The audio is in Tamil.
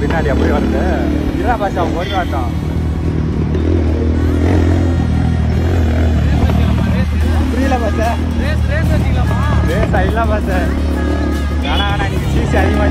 பின்னாடி அப்படி வருது. இரா பாஷா ஒரு காட்டம். புரியல பாஷா. ரேஸ் ரேஸ் வச்சுக்கலாமா? ரேஸ் இல்லை பாஷா. ஆனால் ஆனால் நீங்கள் சீசி அதிகமாக